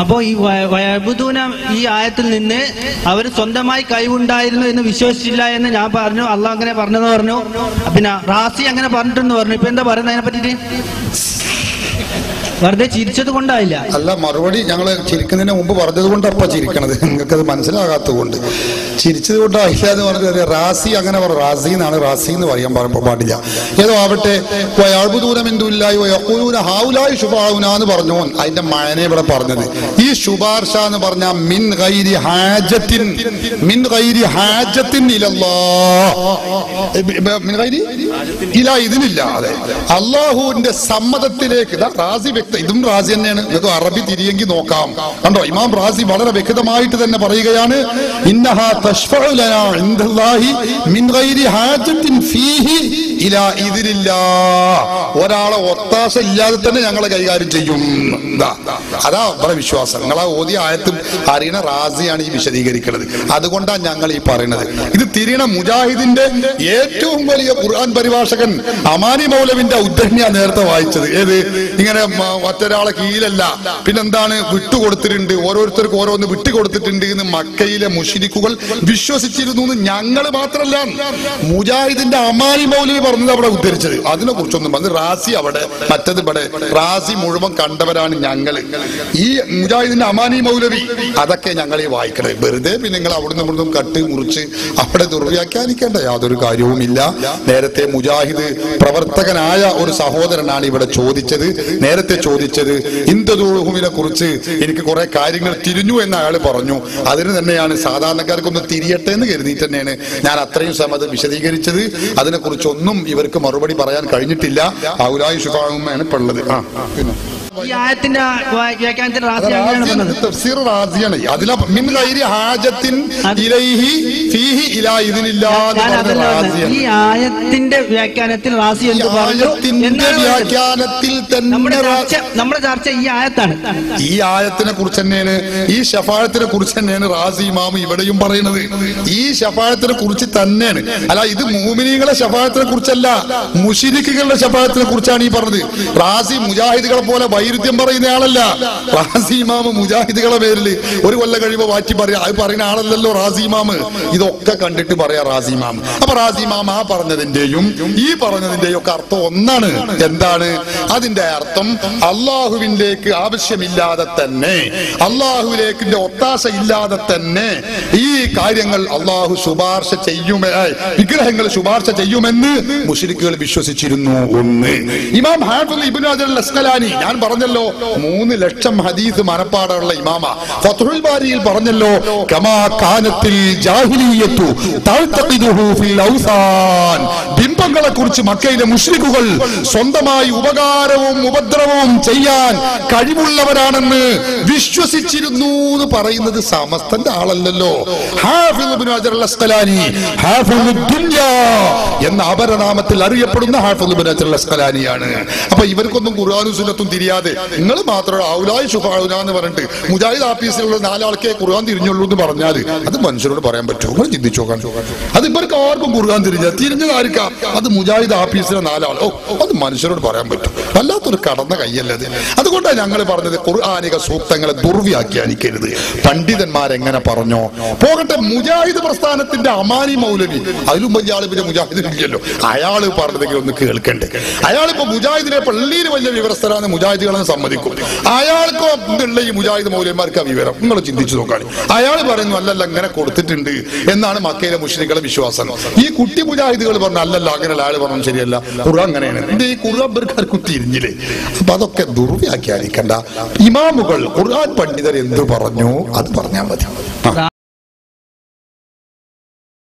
അപ്പോ ഈ വയബുദൂന ഈ ആയത്തിൽ നിന്ന് അവർ സ്വന്തമായി കഴിവുണ്ടായിരുന്നു എന്ന് വിശ്വസിച്ചില്ല എന്ന് ഞാൻ പറഞ്ഞു. അള്ളാഹ് അങ്ങനെ പറഞ്ഞെന്ന് പറഞ്ഞു. പിന്നെ റാസി അങ്ങനെ പറഞ്ഞിട്ടെന്ന് പറഞ്ഞു. ഇപ്പൊ എന്താ പറയുന്നത്? അതിനെ പറ്റിട്ട് വെറുതെ ചിരിച്ചത് കൊണ്ടായില്ല. അല്ല മറുപടി ഞങ്ങൾ ചിരിക്കുന്നതിന് മുമ്പ് പറഞ്ഞത് കൊണ്ട് അപ്പ ചിരിക്കണത്. അത് മനസ്സിലാകാത്തത് കൊണ്ട് ചിരിച്ചത് കൊണ്ട് അല്ല എന്ന് പറഞ്ഞത് റാസി അങ്ങനെ പറ റാസി എന്നാണ് റാസി എന്ന് പറയാൻ പറയുമ്പോൾ പാടില്ല. ഏതോ ആവട്ടെ വയാൾബുദൂരം എന്തുല്ലായി വയക്കൂന ഹാവുലായി ശുഭാവുന എന്ന് പറഞ്ഞു അതിന്റെ മഴനെ ഇവിടെ പറഞ്ഞത്. ഈ ശുപാർശ എന്ന് പറഞ്ഞ മിൻ ഗൈരി ഹാജത്തിൻ മിൻ ഗൈരി ഹാജത്തിൻ ഇലല്ലോ മിൻ ഗൈരി? ഇതിനില്ല. അതെ. അള്ളാഹുവിന്റെ സമ്മതത്തിലേക്ക് റാസി വ്യക്ത ഇതും റാസി തന്നെയാണ്. ഇതൊക്കെ അറബി തിരിയെങ്കിൽ നോക്കാം. കണ്ടോ ഇമാം റാസി വളരെ വ്യക്തമായിട്ട് തന്നെ പറയുകയാണ് ഇന്നഹാ തശ്ഫഉ ലനാ ഇൻദല്ലാഹി മിൻ ഗൈരി ഹാജത്തിൻ ഫീഹി ഇലാ ഇതിലില്ല ഒരാളെ ഒത്താശ ഇല്ലാതെ തന്നെ ഞങ്ങളെ കൈകാര്യം ചെയ്യും. അതാ അവരുടെ വിശ്വാസം. ഞങ്ങളെ ഓതി ആയത്തും അറിയണ റാസിയാണ് ഈ വിശദീകരിക്കുന്നത് അതുകൊണ്ടാണ് ഞങ്ങൾ ഈ പറയുന്നത് ഇത് തിരിയണ മുജാഹിദിന്റെ ഏറ്റവും വലിയ ഖുർആൻ പരിഭാഷകൻ അമാനി മൗലവിന്റെ ഉദ്ധരണിയാ നേരത്തെ വായിച്ചത്. ഏത്? ഇങ്ങനെ മറ്റൊരാളെ കീഴിലല്ല. പിന്നെന്താണ്? വിട്ടുകൊടുത്തിട്ടുണ്ട്. ഓരോരുത്തർക്ക് ഓരോന്ന് വിട്ടുകൊടുത്തിട്ടുണ്ട് എന്ന് മക്കയിലെ മുഷിരിക്കുകൾ വിശ്വസിച്ചിരുന്നു എന്ന് ഞങ്ങൾ മാത്രമല്ല മുജാഹിദിന്റെ അമാനി മൗലവി പറഞ്ഞത് അവിടെ ഉദ്ധരിച്ചത്. അതിനെ കുറിച്ചൊന്നും പറഞ്ഞു റാസി അവിടെ മറ്റത് ഇവിടെ റാസി മുഴുവൻ കണ്ടവരാണ് ഞങ്ങൾ ഈ മുജാഹിദിന്റെ അമാനി മൗലവി അതൊക്കെ ഞങ്ങൾ ഈ വായിക്കണത് വെറുതെ പിന്നെ നിങ്ങൾ അവിടുന്ന് ഇവിടുന്ന് കട്ട് മുറിച്ച് അവിടെ ദുർവ്യാഖ്യാനിക്കേണ്ട യാതൊരു കാര്യവുമില്ല നേരത്തെ മുജാഹിദ് പ്രവർത്തകനായ ഒരു സഹോദരനാണ് ഇവിടെ ചോദിച്ചത്. നേരത്തെ ചോദിച്ചത് ഇന്ദുഹുവിനെ കുറിച്ച് എനിക്ക് കുറെ കാര്യങ്ങൾ തിരിഞ്ഞു എന്ന് അയാൾ പറഞ്ഞു. അതിന് തന്നെയാണ് സാധാരണക്കാർക്കൊന്ന് തിരിയട്ടെ എന്ന് കരുതിയിട്ട് തന്നെയാണ് ഞാൻ അത്രയും സമയം വിശദീകരിച്ചത്. അതിനെക്കുറിച്ചൊന്നും ഇവർക്ക് മറുപടി പറയാൻ കഴിഞ്ഞിട്ടില്ല. ഔലായി ശുഭാവുമാണ് ഇപ്പൊ ഉള്ളത്. ആ പിന്നെ. ഈ ആയത്തിന്റെ വ- വ്യാഖ്യാനത്തിൽ റാസി അങ്ങനെയാണ് റാസിയാണ്, പറഞ്ഞത്. തഫ്സീർ റാസിയാണ് അതില മിൻ ഗൈരി ഹാജത്തിൻ ഇലൈഹി ഫീഹി ഇലാ ഇതിനില്ലാ ഈ ആയത്തിന്റെ വ്യാഖ്യാനത്തിൽ റാസി എന്ന് ആയത്തിന്റെ വ്യാഖ്യാനത്തിൽ തന്നെ നമ്മുടെ ചർച്ച ഈ ആയത്താണ്. ഈ ആയത്തിനെ കുറിച്ച് തന്നെയാണ് ഈ ഷഫാഴത്തിനെ കുറിച്ച് തന്നെയാണ് റാസി ഇമാം ഇവിടെയും പറയുന്നത്. ഈ ഷഫാഴത്തിനെ കുറിച്ച് തന്നെയാണ്. അല്ല ഇത് മൂമിനികളെ ഷഫാഴത്തിനെ കുറിച്ചല്ല മുഷിരിക്കുകളുടെ ഷഫാഴത്തിനെ കുറിച്ചാണ് ഈ പറഞ്ഞത്. റാസി മുജാഹിദുകളെ പോലെ വൈരുദ്ധ്യം പറയുന്ന ആളല്ല. റാസി ഇമാമ് മുജാഹിദുകളെ പേരിൽ ഒരു കൊല്ലം കഴിയുമ്പോൾ മാറ്റി പറയാ. അത് പറയുന്ന ആളല്ലല്ലോ റാസി ഇമാമ്. ഇതൊക്കെ കണ്ടിട്ട് പറയാ റാസി ഇമാം അപ്പൊ റാസി ഇമാം ആ പറഞ്ഞതിന്റെയും ഈ പറഞ്ഞതിന്റെയും ഒക്കെ അർത്ഥം ഒന്നാണ്. എന്താണ്? അതിന്റെ അർത്ഥം അള്ളാഹുവിലേക്ക് ആവശ്യമില്ലാതെ തന്നെ അള്ളാഹുവിലേക്ക് ഒത്താശ ഇല്ലാതെ തന്നെ ഈ കാര്യങ്ങൾ അള്ളാഹു ശുപാർശ ചെയ്യുമേ വിഗ്രഹങ്ങൾ ശുപാർശ ചെയ്യുമെന്ന് മുസ്ലിക്കുകൾ വിശ്വസിച്ചിരുന്നു. ഒന്ന്. ഇമാം ഹാഫിൽ അൽ അസ്കലാനി ഞാൻ പറഞ്ഞല്ലോ മൂന്ന് ലക്ഷം ഹദീസ് മനപ്പാടുള്ള ഇമാമ. ഫത്ഹുൽ ബാരിയിൽ പറഞ്ഞല്ലോ കമാ കാനത്തിൽ ഫിൽ ഔസാൻ. ബിംബങ്ങളെ കുറിച്ച് മക്കയിലെ മുഷ്രിഖുകൾ സ്വന്തമായി ഉപകാരവും ഉപദ്രവവും ചെയ്യാൻ കഴിവുള്ളവരാണെന്ന് വിശ്വസിച്ചിരുന്നു എന്ന് പറയുന്നത് സമസ്തന്റെ ദുനിയാ എന്ന അപരനാമത്തിൽ അറിയപ്പെടുന്ന ഹാഫിദ് അസ്കലാനിയാണ് അപ്പൊ ഇവർക്കൊന്നും ഖുർആാനും സുന്നത്തും തിരിയാതെ നിങ്ങൾ മാത്രം ഔലായി ഷുഫാഉന എന്ന് പറഞ്ഞിട്ട് മുജാഹിദ് ആഫീസിലുള്ള നാലാൾക്കേ ഖുർആൻ തിരിഞ്ഞുള്ളൂ എന്ന് പറഞ്ഞാൽ അത് മനുഷ്യരോട് പറയാൻ പറ്റുമോ? നിങ്ങൾ ചിന്തിച്ചു നോക്കാൻ. അത് ഇവർക്ക് ആർക്കും ഖുർആൻ തിരിഞ്ഞ തിരിഞ്ഞത് ആർക്കാ? അത് മുജാഹിദ് ആഫീസിലെ നാലാൾ. ഓ അത് മനുഷ്യരോട് പറയാൻ പറ്റും വല്ലാത്തൊരു കടന്ന കയ്യല്ലത് അതുകൊണ്ടാണ് ഞങ്ങൾ പറഞ്ഞത് ഖുർആാനിക സൂക്തങ്ങളെ ദുർവ്യാഖ്യാനിക്കരുത്. പണ്ഡിതന്മാരെങ്ങനെ പറഞ്ഞോ? പോകട്ടെ മുജാഹിദ് പ്രസ്ഥാനത്തിന്റെ അമാനി മൗലവി. അതിലും വലിയ ആൾ പിന്നെ മുജാഹിദ് ഇല്ലല്ലോ. അയാൾ പറഞ്ഞതെങ്കിൽ ഒന്ന് കേൾക്കണ്ടേ? അയാളിപ്പോ മുജാഹിദിനെ പള്ളിയിൽ വലിയ വിവരസ്ഥരാണ് മുജാഹിദുകളെന്ന് സമ്മതിക്കും. അയാൾക്കോ ഉള്ള ഈ മുജാഹിദ് മൗലവിമാർക്ക് ആ വിവരം? നിങ്ങൾ ചിന്തിച്ചു നോക്കാണ്. അയാൾ പറയുന്നു അല്ലല്ല അങ്ങനെ കൊടുത്തിട്ടുണ്ട് എന്നാണ് മക്കയിലെ മുസ്ലിങ്ങളെ വിശ്വാസം. ഈ കുട്ടി മുജാഹിദുകൾ പറഞ്ഞു അല്ലല്ല അങ്ങനെയുള്ള ആൾ പറഞ്ഞു ശരിയല്ല. ഖുർആൻ അങ്ങനെയാണ്. എന്റെ ഈ ഖുർആൻ ബർക്കാർക്ക് തിരിഞ്ഞില്ലേ അപ്പൊ അതൊക്കെ ദുർവ്യാഖ്യാനിക്കണ്ട. ഇമാമുകൾ ഖുർആൻ പണ്ഡിതർ എന്ത് പറഞ്ഞു? അത് പറഞ്ഞാൽ മതി.